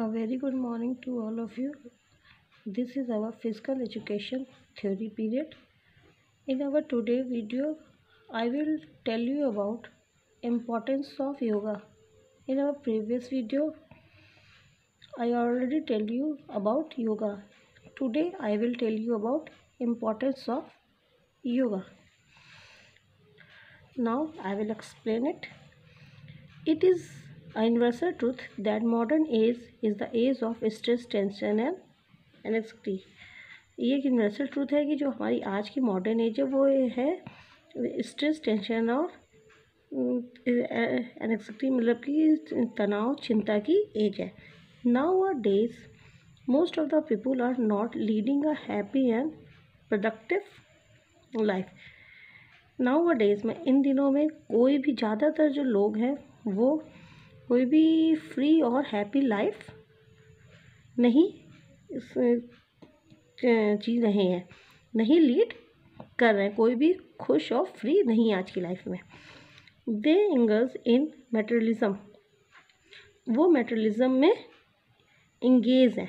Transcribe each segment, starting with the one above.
A very good morning to all of you. This is our physical education theory period. In our today video, I will tell you about importance of yoga. In our previous video, I already tell you about yoga. Today I will tell you about importance of yoga. Now I will explain it. It is universal truth that modern age is the age of stress, tension and anxiety. ये एक universal truth है कि जो हमारी आज की modern age है वो है स्ट्रेस टेंशन और एनएक्सिटी मतलब कि तनाव चिंता की एज है nowadays most of the people are not leading a happy and productive life nowadays में इन दिनों में कोई भी ज़्यादातर जो लोग हैं वो कोई भी फ्री और हैप्पी लाइफ नहीं चीज़ रहे हैं। नहीं लीड कर रहे हैं, कोई भी खुश और फ्री नहीं आज की लाइफ में। दे इंगल्स इन मेटेरियलिज्म वो मेटेरियलिज्म में इंगेज है।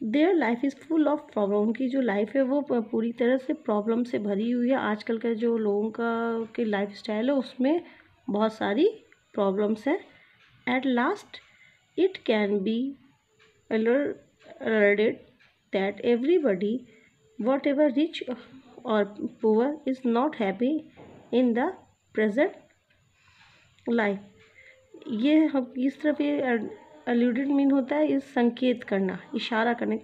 Their life is full of problem उनकी जो लाइफ है, वो पूरी तरह से प्रॉब्लम से भरी हुई है। आजकल का जो लोगों का, के लाइफ स्टाइल है, उसमें बहुत सारी प्रॉब्लम्स हैं। At last it can be alerted that everybody whatever rich और poor is not happy in the present life ये हम, इस तरफ़ ये अल्यूडेड मीन होता है इस संकेत करना, इशारा करने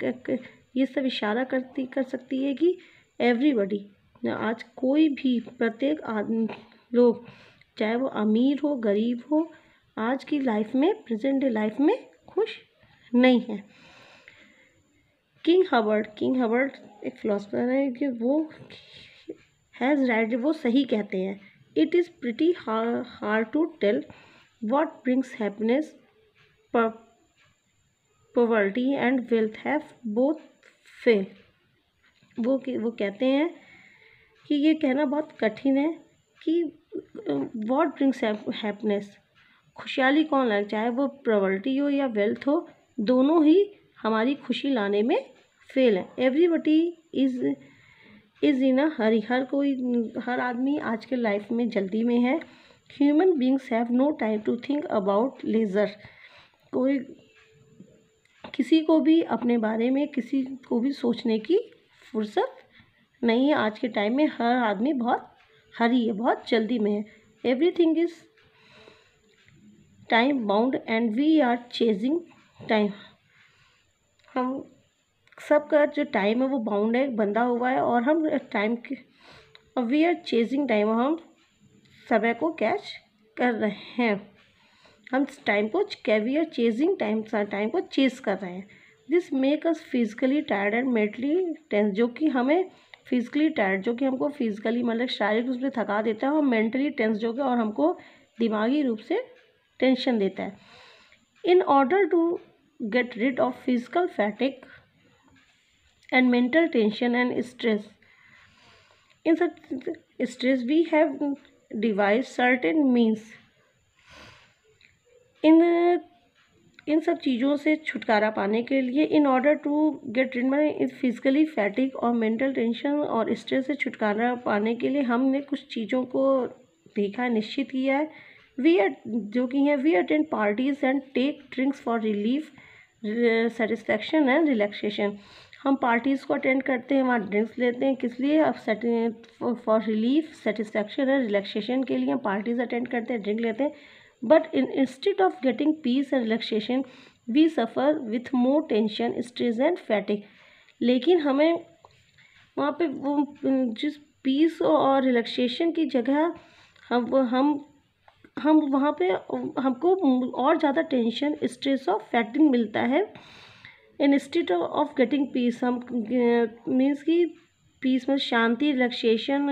ये सब इशारा करती, कर सकती है कि एवरीबडी आज कोई भी प्रत्येक आदमी लोग, चाहे वो अमीर हो, गरीब हो, आज की लाइफ में प्रेजेंट डे लाइफ में खुश नहीं है। किंग हवर्ड किंग हवर्ड एक फिलोसफर है कि वो हैज़ राइट वो सही कहते हैं। It is pretty hard to tell what brings happiness poverty and wealth have both fail वो वो कहते हैं कि ये कहना बहुत कठिन है कि वॉट ब्रिंग्स हैप्पीनेस खुशहाली कौन लाए? चाहे वो प्रॉवर्टी हो या वेल्थ हो, दोनों ही हमारी खुशी लाने में फेल है। Everybody is is in a hurry हर कोई, हर आदमी आज के लाइफ में जल्दी में है। Human beings have no time to think about leisure कोई, किसी को भी अपने बारे में, किसी को भी सोचने की फुर्सत नहीं है। आज के टाइम में हर आदमी बहुत हरी है, बहुत जल्दी में है। Everything is time bound and we are chasing time हम सबका जो टाइम है वो बाउंड है, बंधा हुआ है और हम टाइम के वी आर चेजिंग टाइम हम समय को कैच कर रहे हैं। हम टाइम को we are chasing time time को चेज कर रहे हैं। This make us physically tired and mentally tense जो कि हमें फिजिकली टायर्ड जो कि हमको फिजिकली मतलब शारीरिक रूप से थका देता है और मेंटली टेंस जो कि और हमको दिमागी रूप से टेंशन देता है। In order to get rid of physical fatigue and mental tension and stress इन सब stress we have devised certain means इन इन सब चीज़ों से छुटकारा पाने के लिए in order to get rid मैंने फिजिकली फैटिक और मेंटल टेंशन और स्ट्रेस से छुटकारा पाने के लिए हमने कुछ चीज़ों को देखा है, निश्चित किया है। वी जो कि है we attend parties and take drinks for relief satisfaction and relaxation हम पार्टीज़ को अटेंड करते हैं, वहाँ ड्रिंक्स लेते हैं, किस लिए? For relief satisfaction and relaxation के लिए हम पार्टीज़ अटेंड करते हैं ड्रिंक लेते हैं। But in instead of getting peace and relaxation we suffer with more tension stress and fatigue लेकिन हमें वहाँ पे वो, जिस पीस और रिलैक्सेशन की जगह हम हम हम वहाँ पे हमको और ज़्यादा टेंशन स्ट्रेस और फैटिंग मिलता है। इंस्टेड ऑफ़ गेटिंग पीस हम मीन्स कि पीस में शांति रिलैक्सेशन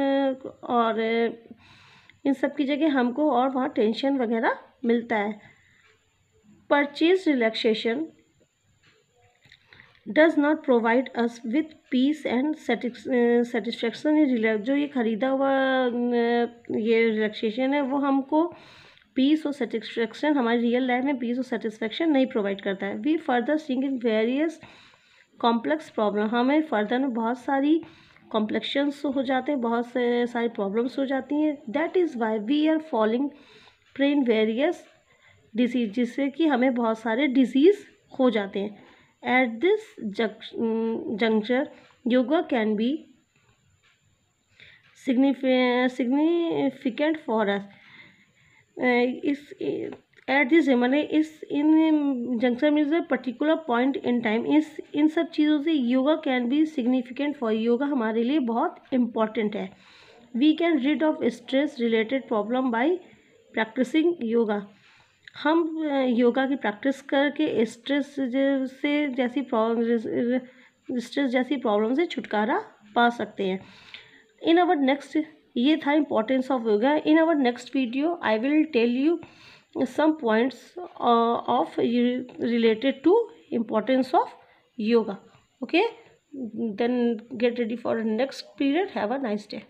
और इन सब की जगह हमको और वहाँ टेंशन वगैरह मिलता है। Purchase relaxation does not provide us with peace and satisfaction जो ये ख़रीदा हुआ ये रिलैक्सेशन है, वो हमको पीस और सेटिस्फेक्शन हमारी रियल लाइफ में पीस और सेटिस्फेक्शन नहीं प्रोवाइड करता है। We further sink in various complex problem हमें फर्दर में बहुत सारी कॉम्प्लेक्शंस हो जाते हैं, बहुत से सारी प्रॉब्लम्स हो जाती हैं। That is why we are following prey various disease जिससे कि हमें बहुत सारे डिज़ीज़ हो जाते हैं। At this juncture yoga can be significant for us इस एट दिस मैंने इस, in junction means particular point in time इस, इन सब चीज़ों से yoga can be significant for yoga हमारे लिए बहुत इंपॉर्टेंट है। We can rid of stress related problem by practicing yoga हम योगा की प्रैक्टिस करके स्ट्रेस से जैसी प्रॉब्लम स्ट्रेस जैसी प्रॉब्लम से छुटकारा पा सकते हैं। इन अवर नेक्स्ट ये था importance of yoga in our next video I will tell you some points uh, of related to importance of yoga. Okay? Then get ready for next period. Have a nice day